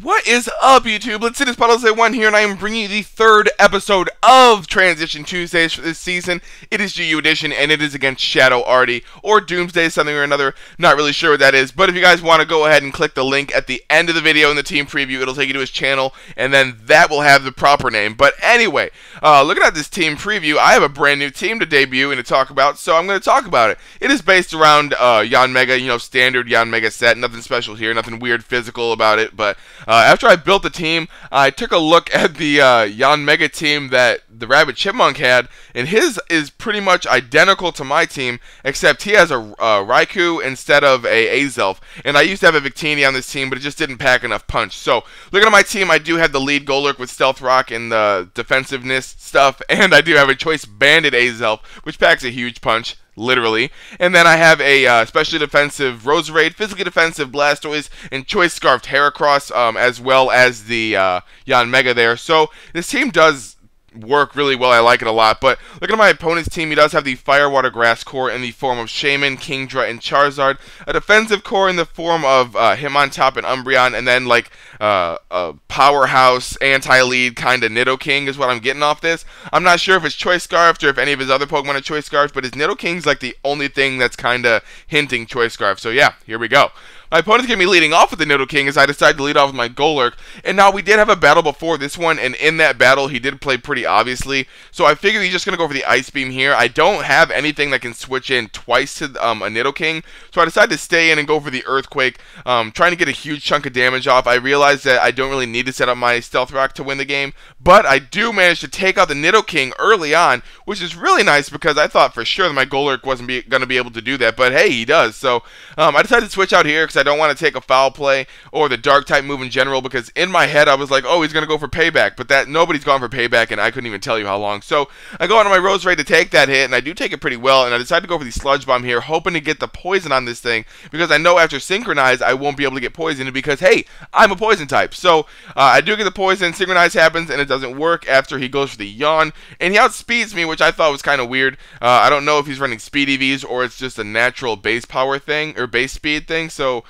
What is up, YouTube? Let's see this Puddles A1 here, and I am bringing you the third episode of Transition Tuesdays for this season. It is UU Edition, and it is against Shadowarty, or Doomsday, something or another. Not really sure what that is, but if you guys want to go ahead and click the link at the end of the video in the team preview, it'll take you to his channel, and then that will have the proper name. But anyway, uh, looking at this team preview, I have a brand new team to debut and to talk about, so I'm going to talk about it. It is based around uh, you know, standard Yanmega set, nothing special here, nothing weird physical about it, but uh, after I built the team, I took a look at the uh, Yanmega team that the Rabbit Chipmunk had, and his is pretty much identical to my team, except he has a, a Raikou instead of a Azelf. And I used to have a Victini on this team, but it just didn't pack enough punch. So, looking at my team, I do have the lead Golurk with Stealth Rock and the defensiveness stuff, and I do have a Choice Banded Azelf, which packs a huge punch literally. And then I have a uh, specially defensive Roserade, physically defensive Blastoise, and Choice Scarfed Heracross, um, as well as the uh, Yanmega there. So this team does work really well. I like it a lot. But looking at my opponent's team, he does have the Firewater Grass core in the form of Shaymin, Kingdra, and Charizard. A defensive core in the form of uh, Hitmontop and Umbreon. And then like uh, a powerhouse anti-lead kind of Nidoking is what I'm getting off this. I'm not sure if it's Choice Scarfed or if any of his other Pokemon are Choice Scarfed. But his Nidoking's like the only thing that's kind of hinting Choice Scarf. So yeah, here we go. My opponent's going to be leading off with the Nidoking as I decide to lead off with my Golurk. And now we did have a battle before this one, and in that battle he did play pretty obviously. So I figured he's just going to go for the Ice Beam here. I don't have anything that can switch in twice to um, a Nidoking, so I decided to stay in and go for the Earthquake, um, trying to get a huge chunk of damage off. I realized that I don't really need to set up my Stealth Rock to win the game, but I do manage to take out the Nidoking early on, which is really nice because I thought for sure that my Golurk wasn't going to be able to do that, but hey, he does. So um, I decided to switch out here because I don't want to take a foul play or the dark type move in general because in my head I was like, oh, he's going to go for payback, but that nobody's gone for payback and I couldn't even tell you how long. So I go on my Roserade to take that hit and I do take it pretty well and I decide to go for the Sludge Bomb here hoping to get the poison on this thing because I know after Synchronize I won't be able to get poisoned because, hey, I'm a poison type. So uh, I do get the poison, Synchronize happens and it doesn't work after he goes for the Yawn and he outspeeds me, which I thought was kind of weird. Uh, I don't know if he's running speed EVs or it's just a natural base power thing or base speed thing. So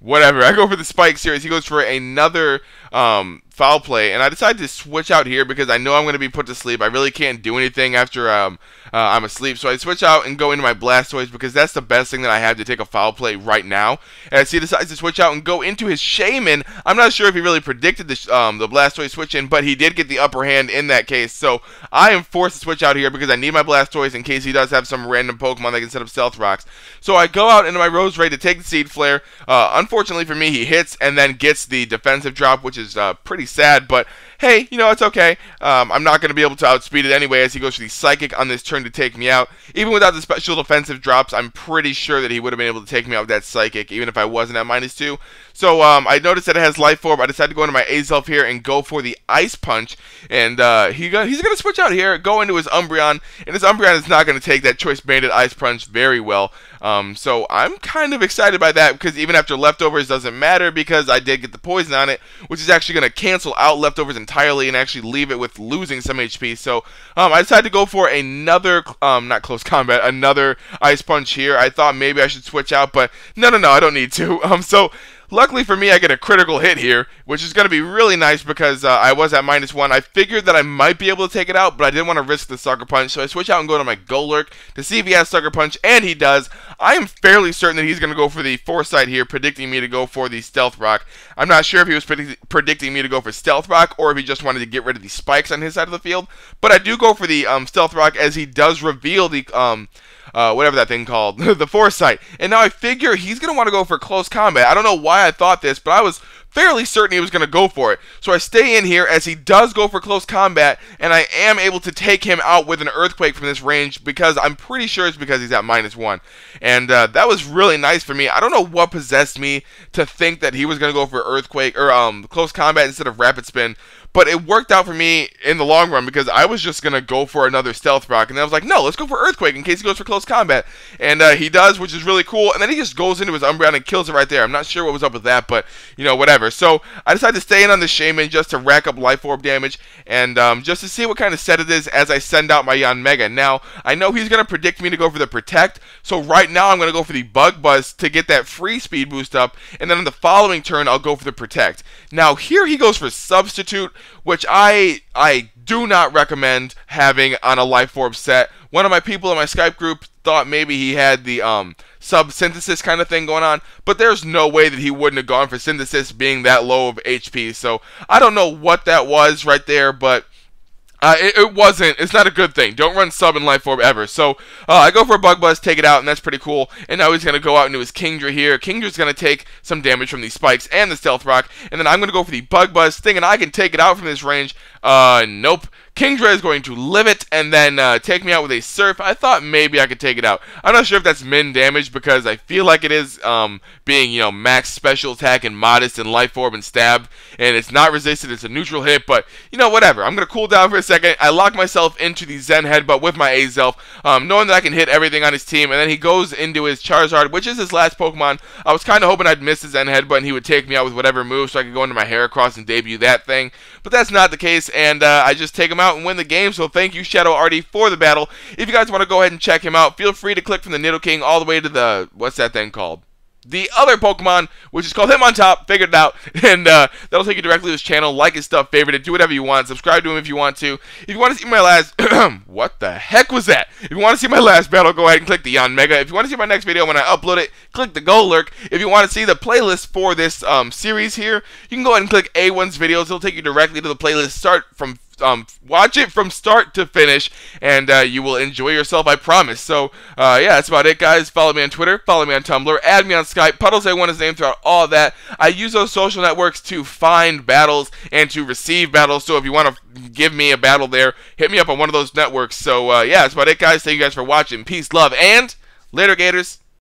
whatever. I go for the Spike series. He goes for another um, foul play, and I decided to switch out here because I know I'm going to be put to sleep. I really can't do anything after um, uh, I'm asleep, so I switch out and go into my Blastoise because that's the best thing that I have to take a foul play right now. And as he decides to switch out and go into his Shaymin, I'm not sure if he really predicted the, um, the Blastoise switch in, but he did get the upper hand in that case. So I am forced to switch out here because I need my Blastoise in case he does have some random Pokemon that can set up Stealth Rocks. So I go out into my Roserade to take the Seed Flare. Uh, unfortunately for me, he hits and then gets the defensive drop, which is uh, pretty sad, but hey, you know, it's okay. Um, I'm not going to be able to outspeed it anyway as he goes for the Psychic on this turn to take me out. Even without the special defensive drops, I'm pretty sure that he would have been able to take me out with that Psychic, even if I wasn't at minus 2. So um, I noticed that it has Life Orb. I decided to go into my Azelf here and go for the Ice Punch. And uh, he got, he's going to switch out here, go into his Umbreon. And his Umbreon is not going to take that Choice Banded Ice Punch very well. Um, so I'm kind of excited by that because even after leftovers doesn't matter because I did get the poison on it, which is actually going to cancel out leftovers entirely and actually leave it with losing some HP. So um, I decided to go for another, um, not close combat, another Ice Punch here. I thought maybe I should switch out, but no, no, no, I don't need to. Um, so Luckily for me, I get a critical hit here, which is going to be really nice because uh, I was at minus one. I figured that I might be able to take it out, but I didn't want to risk the Sucker Punch, so I switch out and go to my Golurk to see if he has Sucker Punch, and he does. I am fairly certain that he's going to go for the Foresight here, predicting me to go for the Stealth Rock. I'm not sure if he was predict predicting me to go for Stealth Rock or if he just wanted to get rid of the spikes on his side of the field, but I do go for the um, Stealth Rock as he does reveal the... Um, uh, whatever that thing called, the foresight. And now I figure he's going to want to go for close combat. I don't know why I thought this, but I was fairly certain he was going to go for it. So I stay in here as he does go for close combat, and I am able to take him out with an earthquake from this range because I'm pretty sure it's because he's at minus one. And uh, that was really nice for me. I don't know what possessed me to think that he was going to go for earthquake or um, close combat instead of rapid spin. But it worked out for me in the long run because I was just going to go for another Stealth Rock. And I was like, no, let's go for Earthquake in case he goes for close combat. And uh, he does, which is really cool. And then he just goes into his Umbreon and kills it right there. I'm not sure what was up with that, but, you know, whatever. Whatever. So I decided to stay in on the Shaymin just to rack up life orb damage and um, just to see what kind of set it is as I send out my Yanmega. Now, I know he's going to predict me to go for the Protect, so right now I'm going to go for the Bug Buzz to get that free speed boost up, and then on the following turn I'll go for the Protect. Now, here he goes for Substitute, which I I do not recommend having on a life orb set. One of my people in my Skype group thought maybe he had the um, sub synthesis kind of thing going on, but there's no way that he wouldn't have gone for synthesis being that low of HP. So I don't know what that was right there, but uh, it, it, wasn't. It's not a good thing. Don't run sub in Life Orb ever. So uh, I go for a Bug Buzz, take it out, and that's pretty cool. And now he's going to go out into his Kingdra here. Kingdra's going to take some damage from these spikes and the Stealth Rock. And then I'm going to go for the Bug Buzz, thinking I can take it out from this range. Uh, nope. Kingdra is going to live it and then uh, take me out with a Surf. I thought maybe I could take it out. I'm not sure if that's min damage because I feel like it is um, being, you know, max special attack and modest and life orb and stab. And it's not resisted, it's a neutral hit, but, you know, whatever. I'm going to cool down for a second. I lock myself into the Zen Headbutt with my Azelf, um, knowing that I can hit everything on his team. And then he goes into his Charizard, which is his last Pokemon. I was kind of hoping I'd miss his Zen Headbutt and he would take me out with whatever move so I could go into my Heracross and debut that thing. But that's not the case, and uh, I just take him out and win the game. So thank you, Shadowarty, for the battle. If you guys want to go ahead and check him out, feel free to click from the Nidoking all the way to the what's that thing called? the other Pokemon, which is called Hitmontop, figured it out, and uh, that'll take you directly to his channel. Like his stuff, favorite it, do whatever you want, subscribe to him if you want to. If you want to see my last, what the heck was that? If you want to see my last battle, go ahead and click the Yanmega. If you want to see my next video when I upload it, click the Golurk. If you want to see the playlist for this um, series here, you can go ahead and click A1's videos. It'll take you directly to the playlist. Start from um, watch it from start to finish, and uh, you will enjoy yourself, I promise. So, uh, yeah, that's about it, guys. Follow me on Twitter, follow me on Tumblr, add me on Skype. Puddles A1 is name throughout all that. I use those social networks to find battles and to receive battles. So, if you want to give me a battle there, hit me up on one of those networks. So, uh, yeah, that's about it, guys. Thank you guys for watching. Peace, love, and later, Gators.